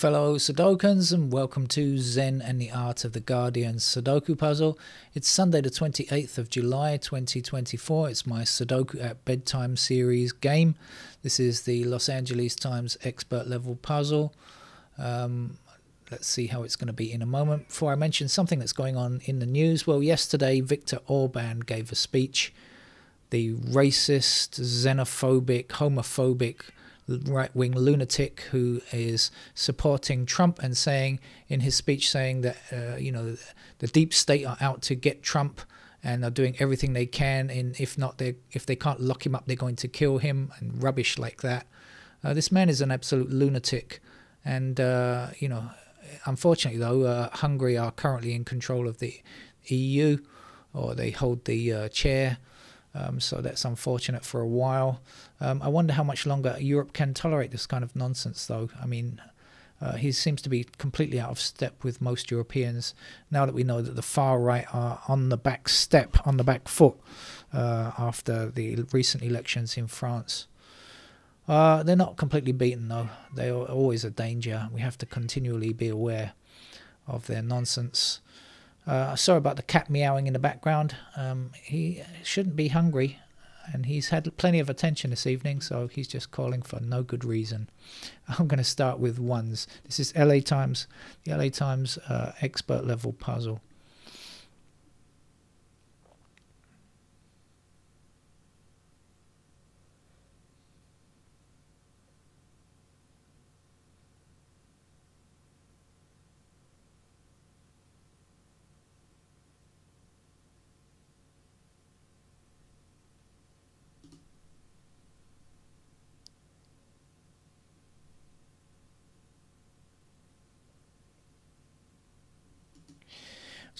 fellow Sudokans, and welcome to Zen and the Art of the Guardian Sudoku Puzzle. It's Sunday, the 28th of July 2024. It's my Sudoku at Bedtime series game. This is the Los Angeles Times expert level puzzle. Um, let's see how it's going to be in a moment. Before I mention something that's going on in the news, well, yesterday Viktor Orban gave a speech. The racist, xenophobic, homophobic, right wing lunatic who is supporting Trump and saying in his speech saying that uh, you know the deep state are out to get Trump and are doing everything they can. And if not they if they can't lock him up they're going to kill him and rubbish like that. Uh, this man is an absolute lunatic. And uh, you know unfortunately though uh, Hungary are currently in control of the EU or they hold the uh, chair um, so that's unfortunate for a while. Um, I wonder how much longer Europe can tolerate this kind of nonsense, though. I mean, uh, he seems to be completely out of step with most Europeans now that we know that the far right are on the back step, on the back foot uh, after the recent elections in France. Uh, they're not completely beaten, though. They are always a danger. We have to continually be aware of their nonsense. Uh, sorry about the cat meowing in the background. Um, he shouldn't be hungry, and he's had plenty of attention this evening, so he's just calling for no good reason. I'm going to start with ones. This is LA Times, the LA Times uh, expert level puzzle.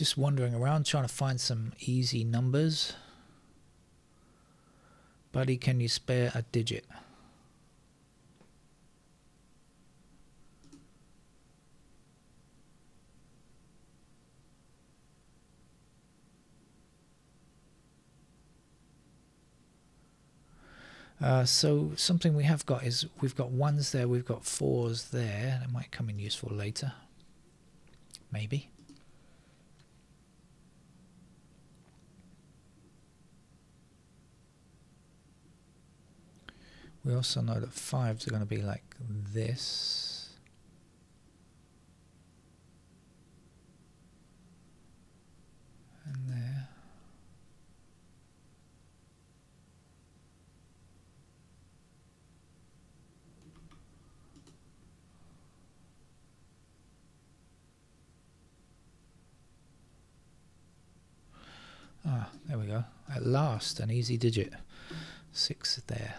Just wandering around trying to find some easy numbers. Buddy, can you spare a digit? Uh, so something we have got is we've got ones there, we've got fours there. That might come in useful later. Maybe. We also know that fives are going to be like this. And there. Ah, there we go. At last, an easy digit. Six there.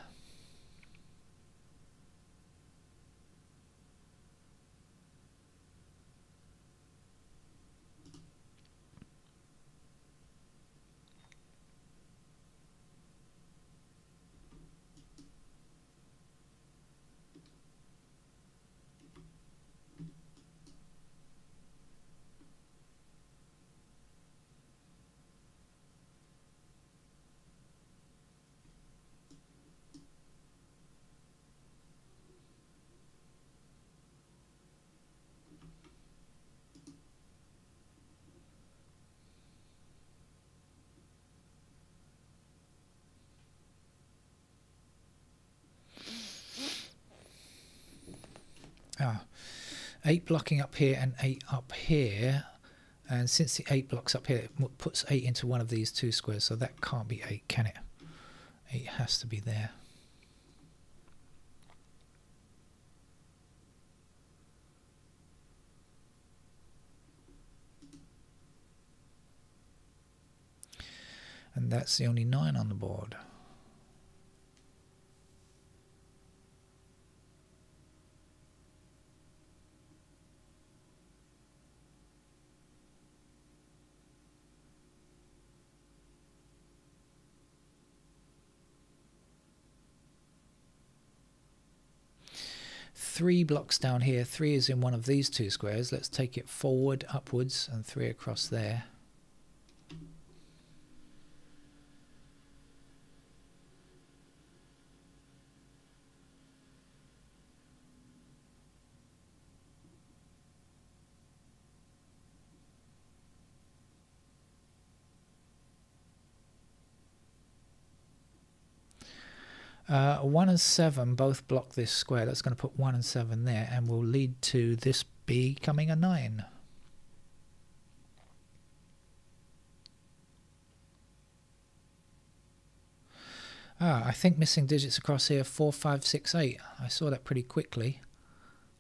Ah, 8 blocking up here and 8 up here. And since the 8 blocks up here, it puts 8 into one of these two squares, so that can't be 8, can it? 8 has to be there. And that's the only 9 on the board. Three blocks down here. Three is in one of these two squares. Let's take it forward, upwards, and three across there. Uh, 1 and 7 both block this square. That's going to put 1 and 7 there and will lead to this becoming a 9. Ah, I think missing digits across here 4, 5, 6, 8. I saw that pretty quickly.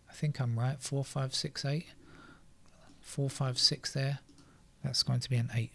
I think I'm right. 4, 5, 6, 8. 4, 5, 6 there. That's going to be an 8.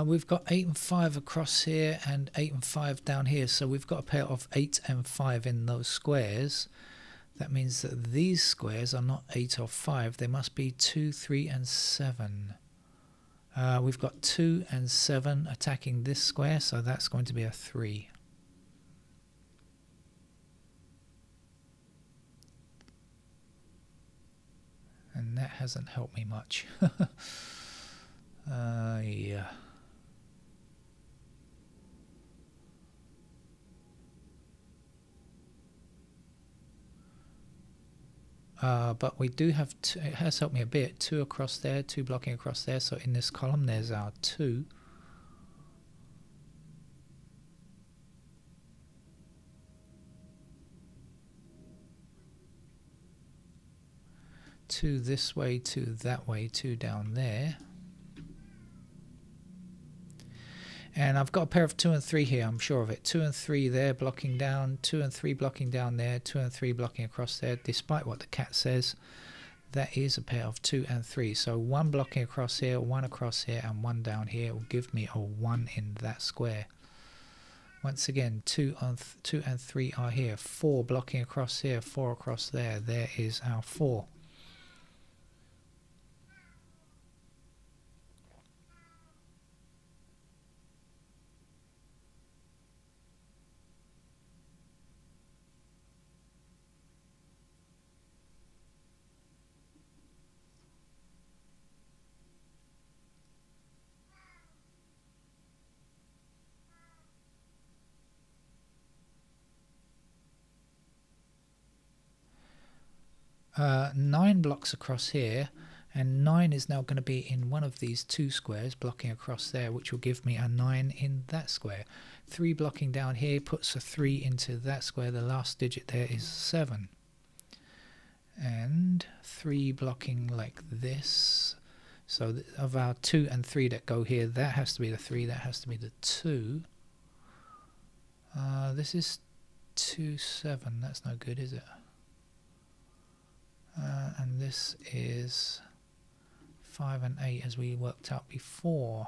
Uh, we've got 8 and 5 across here and 8 and 5 down here. So we've got a pair of 8 and 5 in those squares. That means that these squares are not 8 or 5. They must be 2, 3 and 7. Uh, we've got 2 and 7 attacking this square, so that's going to be a 3. And that hasn't helped me much. Uh, yeah. Uh, but we do have two, it has helped me a bit. Two across there two blocking across there. So in this column there's our two. Two this way two that way two down there And I've got a pair of two and three here, I'm sure of it. Two and three there blocking down, two and three blocking down there, two and three blocking across there, despite what the cat says. That is a pair of two and three. So one blocking across here, one across here, and one down here will give me a one in that square. Once again, two, on two and three are here. Four blocking across here, four across there. There is our four. Uh, nine blocks across here and 9 is now going to be in one of these two squares blocking across there which will give me a 9 in that square. 3 blocking down here puts a 3 into that square. The last digit there is 7 and 3 blocking like this. So of our 2 and 3 that go here that has to be the 3 that has to be the 2 uh, this is 2 7 that's no good is it uh, and this is 5 and 8 as we worked out before.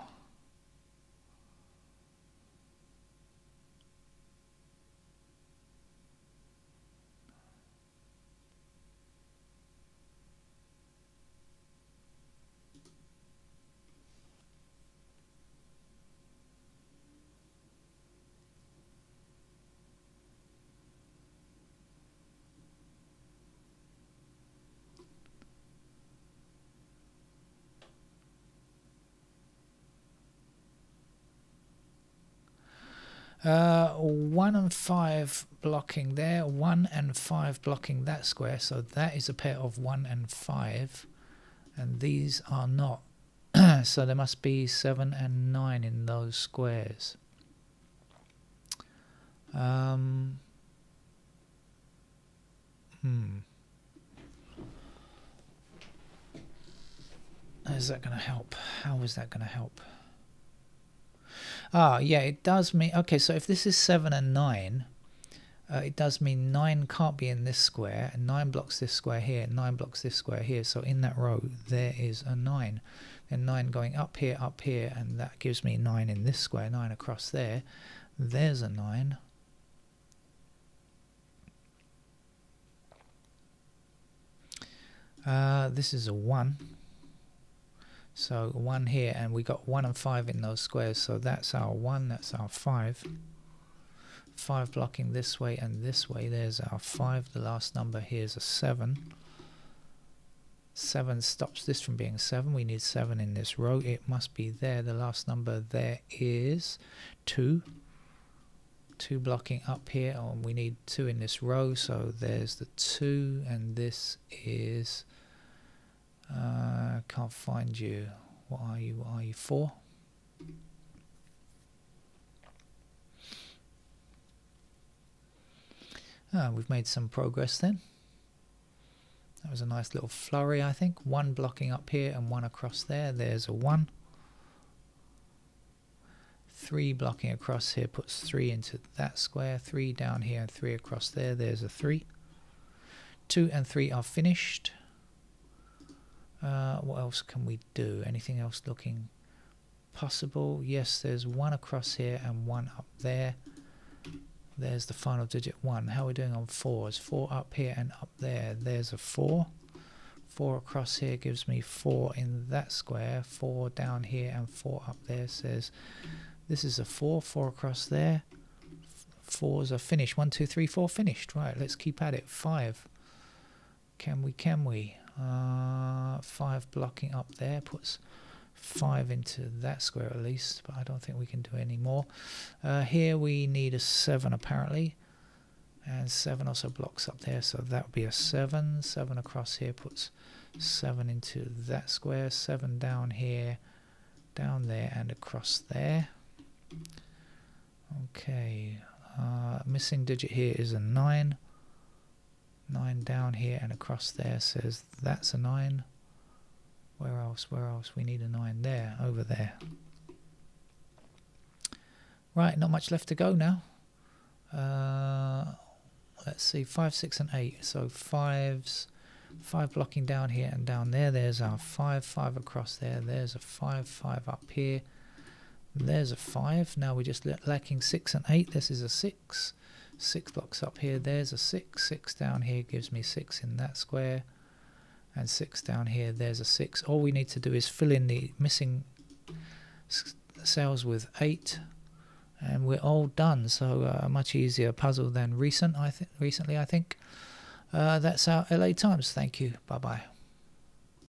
Uh, 1 and 5 blocking there, 1 and 5 blocking that square, so that is a pair of 1 and 5, and these are not. so there must be 7 and 9 in those squares. Um, hmm. Is that going to help? How is that going to help? Ah, yeah, it does mean... Okay, so if this is 7 and 9, uh, it does mean 9 can't be in this square, and 9 blocks this square here, 9 blocks this square here. So in that row, there is a 9. Then 9 going up here, up here, and that gives me 9 in this square, 9 across there. There's a 9. Uh, this is a 1. So 1 here, and we got 1 and 5 in those squares, so that's our 1, that's our 5. 5 blocking this way and this way, there's our 5, the last number here is a 7. 7 stops this from being 7, we need 7 in this row, it must be there, the last number there is 2. 2 blocking up here, and oh, we need 2 in this row, so there's the 2, and this is uh, can't find you. What are you? What are you for? Ah, we've made some progress then. That was a nice little flurry, I think. One blocking up here and one across there. There's a one. Three blocking across here puts three into that square. Three down here and three across there. There's a three. Two and three are finished. Uh, what else can we do? Anything else looking possible? Yes, there's one across here and one up there. There's the final digit 1. How are we doing on 4s? 4 up here and up there. There's a 4. 4 across here gives me 4 in that square. 4 down here and 4 up there says this is a 4. 4 across there. 4s are finished. 1, 2, 3, 4 finished. Right, let's keep at it. 5. Can we, can we? Uh, 5 blocking up there puts 5 into that square at least, but I don't think we can do any more. Uh, here we need a 7 apparently, and 7 also blocks up there, so that would be a 7. 7 across here puts 7 into that square, 7 down here, down there, and across there. Okay, uh, missing digit here is a 9. 9 down here and across there says that's a 9. Where else? Where else? We need a 9 there, over there. Right, not much left to go now. Uh, let's see, 5, 6 and 8. So 5's, 5 blocking down here and down there. There's our 5, 5 across there. There's a 5, 5 up here. There's a 5. Now we're just lacking 6 and 8. This is a 6 six blocks up here there's a six six down here gives me six in that square and six down here there's a six. All we need to do is fill in the missing cells with eight and we're all done. So uh, a much easier puzzle than recent I think recently I think. Uh, that's our LA Times. Thank you. Bye bye